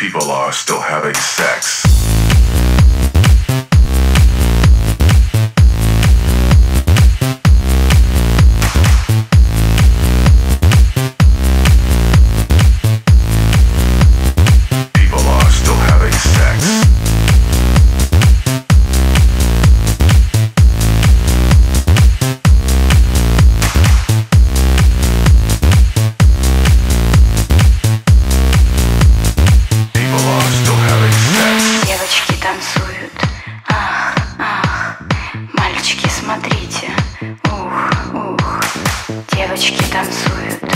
people are still having sex. Ух, ух, девочки танцуют.